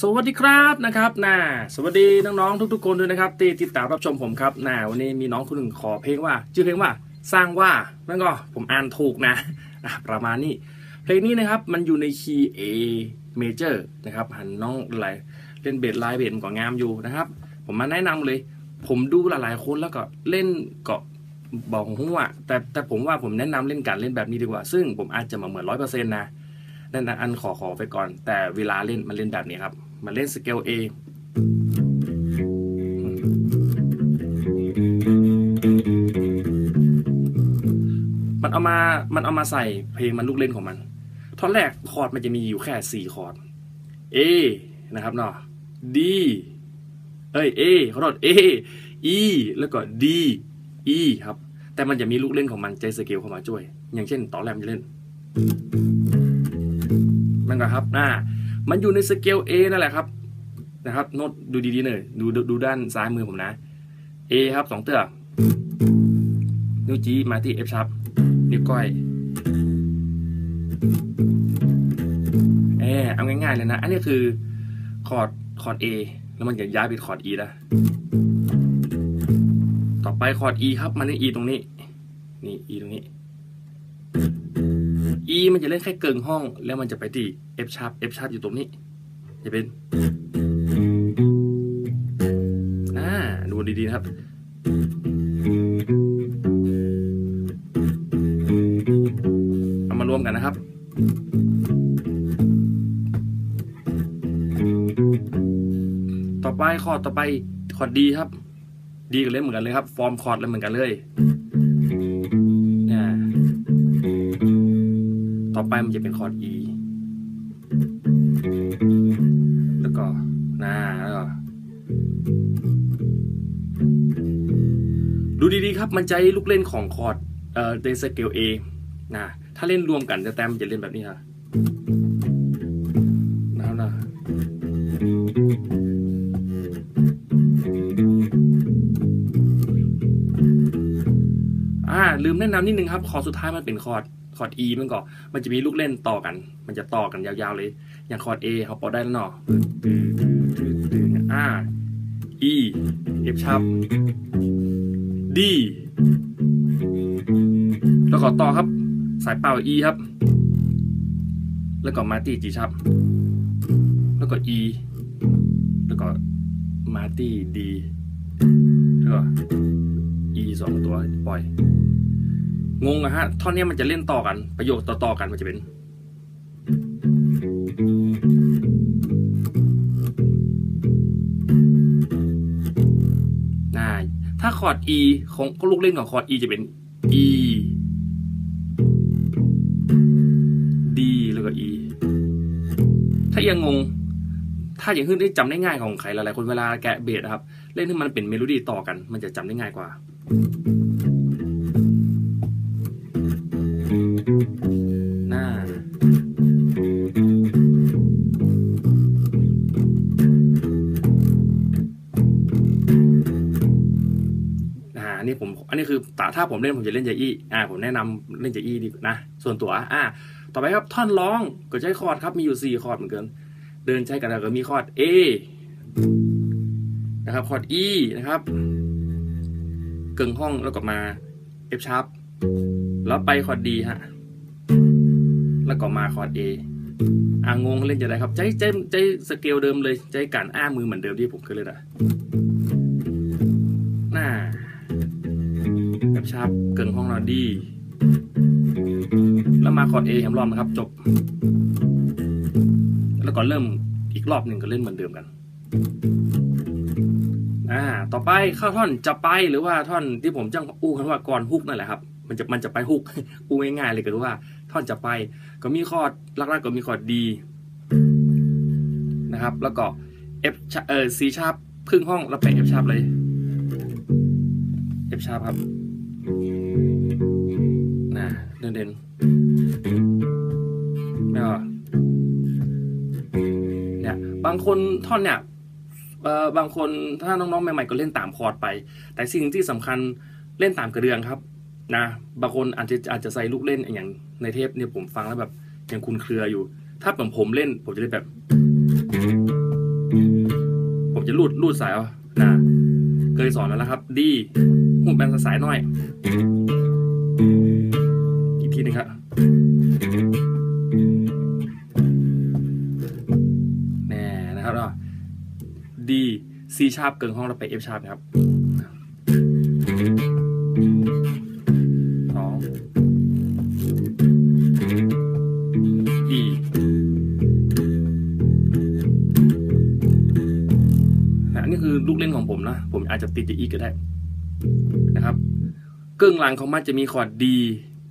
สวัสดีครับนะครับนะสวัสดีน้องๆทุก ๆ คนด้วยนะครับที่ติดตามรับชมผมครับนะวันนี้มีน้องคนหนึ่งขอเพลงว่า ชื่อเพลงว่าสร้างว่านั่นก็ผมอ่านถูกนะอะประมาณนี้ เพลงนี้นะครับมันอยู่ในคีย์ A major นะครับหันน้องหลายเล่นเบสไลน์เบสมันก็งามอยู่นะครับ ผมมาแนะนำเลย ผมดูหลายๆคนแล้วก็เล่นก็บอกหัวแต่แต่ผมว่าผมแนะนำเล่นการเล่นแบบนี้ดีกว่า ซึ่งผมอาจจะมาเหมือนร้อยเปอร์เซ็นต์นะนั่นนะอันขอขอไปก่อน แต่เวลาเล่นมันเล่นแบบนี้ครับ มันเล่นสเกล A มันเอามา มันเอามาใส่เพลงมันลูกเล่นของมัน ท่อนแรกคอร์ดมันจะมีอยู่แค่สี่คอร์ด A นะครับเนาะ D เอ้ย A ขอโทษ A E แล้วก็ D E ครับ แต่มันจะมีลูกเล่นของมันใจสเกลเข้ามาช่วย อย่างเช่นตอนแรกมันจะเล่นมันก็ครับอ่า มันอยู่ในสเกล A นั่นแหละครับนะครับโน้ตดูดีๆหน่อยดูดูด้านซ้ายมือผมนะ A ครับสองเตือนิ้วจี้มาที่ F sharp นิ้วก้อยเออเอาง่ายๆเลยนะ อันนี้คือคอร์ดคอร์ด A แล้วมันจะย้ายไปคอร์ด E แล้วต่อไปคอร์ด E ครับ มันใน E ตรงนี้ นี่ E ตรงนี้ E มันจะเล่นแค่เกิงห้อง แล้วมันจะไปที่ F sharp F sharp อยู่ตรงนี้ จะเป็นอ่าดูดีๆนะครับ เอามารวมกันนะครับต่อไปคอร์ดต่อไปคอร์ด D ครับ D กันเล่นเหมือนกันเลยครับ ฟอร์มคอร์ดเลยเหมือนกันเลย ต่อไปมันจะเป็นคอร์ด E แล้วก็นะแล้วก็ดูดีๆครับ มันจะให้ลูกเล่นของคอร์ดเอ่อในสเกล A นะถ้าเล่นรวมกันจะแต้มจะเล่นแบบนี้ครับนะนะอ่าลืมแนะนำนิดนึงครับ คอร์ดสุดท้ายมันเป็นคอร์ด คอร์ด E มันก็ มันจะมีลูกเล่นต่อกัน มันจะต่อกันยาวๆเลย อย่างคอร์ด A เขาปอได้แล้วเนาะอ่า E F sharp D แล้วก็ต่อครับ สายเป่า E ครับ แล้วก็มาที่ G sharp แล้วก็ E แล้วก็มาที่ D แล้วก็ E สองตัวปล่อย งงอะฮะท่อนนี้มันจะเล่นต่อกัน ประโยคต่อๆกันมันจะเป็นนาถ้าคอร์ด E ของก็ลูกเล่นของคอร์ด E จะเป็น E D แล้วก็ E ถ้ายังงง ถ้าอย่างขึ้นได้จำได้ง่ายของใครหลายๆคนเวลาแกะเบสนะครับ เล่นให้มันเป็นเมโลดี้ต่อกัน มันจะจำได้ง่ายกว่า น่าอ่าอันนี้ผมอันนี้คือถ้าผมเล่นผมจะเล่นจาอี้อ่าผมแนะนำเล่นจาอี้ดีนะ ส่วนตัวอ่าต่อไปครับท่อนร้องก็ใช้คอร์ดครับมีอยู่สี่คอร์ดเหมือนกันเดินใช้กันแล้วก็มีคอร์ด A นะครับคอร์ด E นะครับ เกิงห้องแล้วก็มา F sharp แล้วไปคอร์ด D ฮะ แล้วก็มาคอร์ด A อ่างงเล่นจะได้ครับใจใจใจสเกลเดิมเลยใจการอ้ามือเหมือนเดิมที่ผมเคยเล่นอะน่า F sharp เกิงห้องเรา D แล้วมาคอร์ด A แฮมรอบนะครับ จบ แล้วก็เริ่มอีกรอบหนึ่งก็เล่นเหมือนเดิมกันอ่าต่อไปเข้าท่อนจะไปหรือว่าท่อนที่ผมจ้างอู้กันว่าก่อนฮุกนั่นแหละครับ มันจะมันจะไปฮุกอู้ง่ายๆเลยก็คือว่า ท่อนจะไป ก็มีคอร์ดหลักๆก็มีคอร์ด D นะครับ แล้วก็ F เอ่อ C sharp ครึ่งห้องแล้วไป F sharp เลย F sharp ครับนะเด่นเด่นแล้วเนี่ยบางคนท่อนเนี่ยเอ่อบางคนถ้าน้องๆใหม่ๆก็เล่นตามคอร์ดไป แต่สิ่งที่สำคัญเล่นตามกระเดืองครับ นะบางคนอาจจะอาจจะใส่ลูกเล่นอย่างในเทปเนี่ยผมฟังแล้วแบบยังคุณเครืออยู่ ถ้าผมผมเล่น ผมจะเล่นแบบ ผมจะรูดรูดสายเอานะเคยสอนแล้วนะครับ ดีหูแบนสายหน่อย อีกทีหนึงครับแน่นะครับเนาะดี C ชาร์ปเกินห้องเราไป F ชาร์ปนะครับ อาจจะติดจะอีกก็ได้นะครับเกิงหลังของมันจะมีคอร์ด D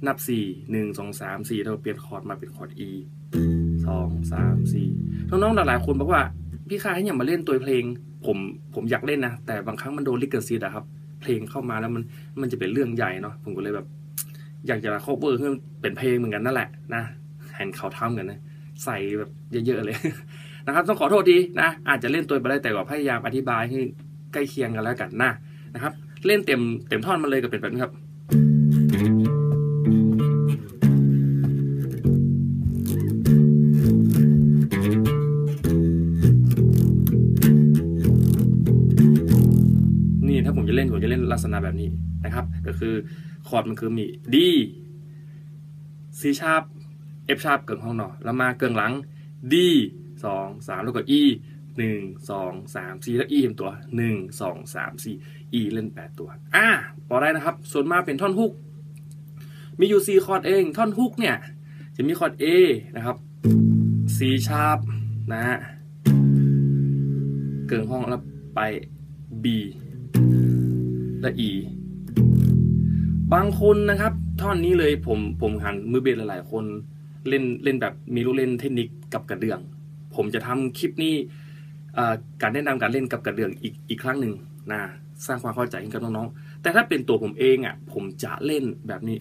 นับ 4 1 2 3 4 เราเปลี่ยนคอร์ดมาเป็นคอร์ด E 2 3 4น้องๆหลายๆคนบอกว่า พี่ค่าให้อย่ามาเล่นตัวเพลง ผมผมอยากเล่นนะ แต่บางครั้งมันโดนลิขสิทธิ์อะครับ เพลงเข้ามาแล้วมันมันจะเป็นเรื่องใหญ่เนาะผมก็เลยแบบ อยากจะ cover ให้มันเป็นเพลงเหมือนกันนั่นแหละนะเห็นเขาทำกันนะใส่แบบเยอะๆเลยนะครับ ต้องขอโทษทีนะ อาจจะเล่นตัวไปได้แต่ก็พยายามอธิบายให้ ใกล้เคียงกันแล้วกันนะนะครับ เล่นเต็มเต็มท่อนมาเลยก็เป็นแบบนี้ครับนี่ถ้าผมจะเล่นผมจะเล่นลักษณะแบบนี้นะครับ ก็คือคอร์ดมันคือมี D C sharp F sharp เกิงห้องหนอแล้วมาเกิงหลัง D สองสามแล้วก็ E หนึ่งสองสามสี่แล้ว E เป็นตัวหนึ่งสองสามสี่ E เล่นแปดตัว อ่าพอได้นะครับ ส่วนมากเป็นท่อนฮุก มีอยู่ C คอร์ดเอง ท่อนฮุกเนี่ย จะมีคอร์ด A นะครับ C sharp นะฮะเกิงห้องแล้วไป B และ E บางคนนะครับ ท่อนนี้เลยผมผมหันมือเบสหลายๆ คนเล่นเล่นแบบมีลูกเล่นเทคนิคกับกระเดื่อง ผมจะทำคลิปนี้ การแนะนำการเล่นกับกระเดื่องอีกอีกครั้งหนึ่งนะสร้างความเข้าใจให้กับน้องๆ แต่ถ้าเป็นตัวผมเองอะผมจะเล่นแบบนี้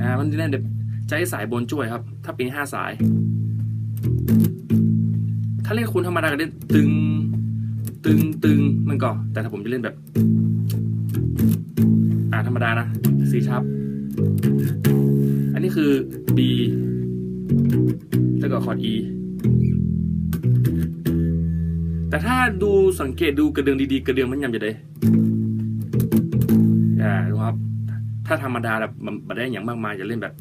นะมันจะเล่นแบบใช้สายบนช่วยครับ ถ้าเป็นห้าสาย ถ้าเล่นคุณธรรมดาก็เล่นตึงตึงตึงมันก็ แต่ถ้าผมจะเล่นแบบ อ่าธรรมดานะ C sharp อันนี้คือ B แล้วก็คอร์ด E แต่ถ้าดูสังเกตดูกระเดืองดีๆ กระเดืองมันยังจะได้อ่าดูครับ ถ้าธรรมดาแบบมันได้อย่างมากมายจะเล่นแบบ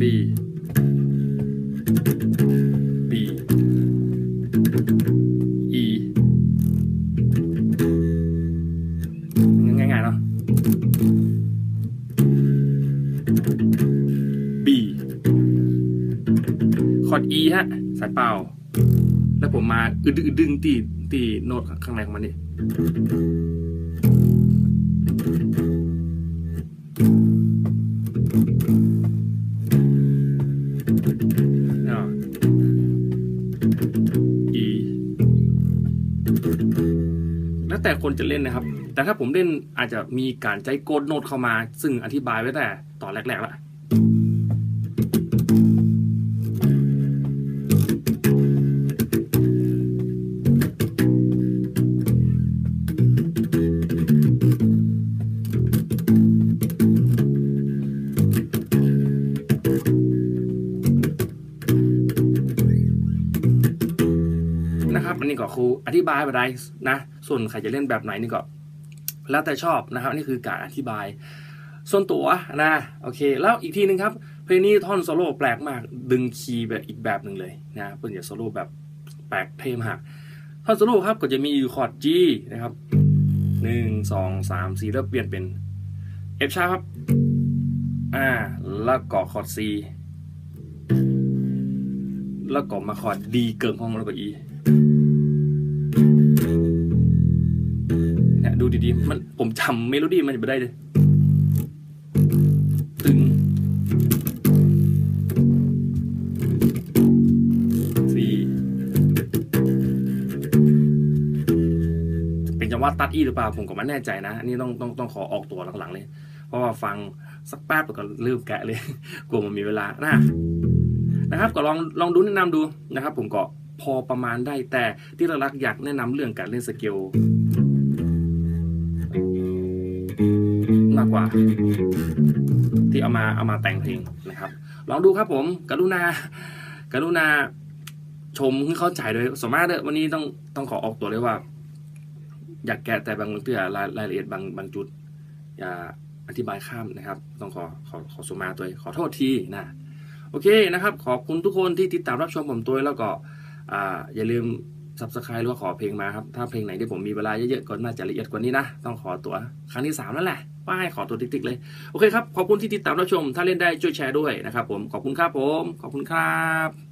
B B E ง่ายๆเนาะ B คอร์ด E ฮะ สายเป่า แล้วผมมาอึดดึงตีตีโน้ตข้างในของมันนี่เนาะ E แล้วแต่คนจะเล่นนะครับ แต่ถ้าผมเล่นอาจจะมีการใจโกดโน้ตเข้ามา ซึ่งอธิบายไว้แต่ตอนแรกๆแล้ว บายไปได้นะ ส่วนใครจะเล่นแบบไหนนี่ก็แล้วแต่ชอบนะครับนี่คือการอธิบาย ส่วนตัวนะโอเค แล้วอีกทีหนึ่งครับเพลงนี้ท่อนโซโล่แปลกมากดึงคีย์แบบอีกแบบหนึ่งเลยนะเพื่อนจะโซโล่แบบแปลกเท่มากท่อนโซโล่ครับก็จะมีอยู่คอร์ด G นะครับหนึ่งสองสามสี่แล้วเปลี่ยนเป็น F sharp ครับ อ่า แล้วก็คอร์ด C แล้วก็มาคอร์ด D เกิงห้องแล้วก็ E ดูดีๆ มันผมจำเมโลดี้มันจะไม่ได้เลย ตึง สี่ เป็นจังหวะตัดอีหรือเปล่า ผมก็ไม่แน่ใจนะ อันนี้ต้องต้องต้องขอออกตัวหลังๆเลย เพราะว่าฟังสักแป๊บแล้วก็ลืมแกะเลย กลัวมันมีเวลานะนะครับก็ลองลองดูแนะนำดูนะครับ ผมก็พอประมาณได้แต่ที่เรารักอยากแนะนำเรื่องการเล่นสเกล กว่า ที่เอามาเอามาแต่งเพลงนะครับ ลองดูครับผมกรุณากรุณาชมให้เข้าใจเลยสมมติวันนี้ต้องต้องขอออกตัวเลยว่า อยากแกะแต่บางเรื่องรายรายละเอียดบางบางจุด อย่าอธิบายข้ามนะครับ ต้องขอขอขอสมาตัวขอโทษทีนะโอเคนะครับ ขอบคุณทุกคนที่ติดตามรับชมผมตัวแล้วก็อ่าอย่าลืม subscribe หรือว่าขอเพลงมาครับ ถ้าเพลงไหนที่ผมมีเวลาเยอะๆก็น่าจะละเอียดกว่านี้นะ ต้องขอตัวครั้งที่ 3 แล้วแหละ ป้ายขอตัวติ๊กๆเลย โอเคครับ ขอบคุณที่ติดตามรับชม ถ้าเล่นได้ช่วยแชร์ด้วยนะครับผม ขอบคุณครับผม ขอบคุณครับ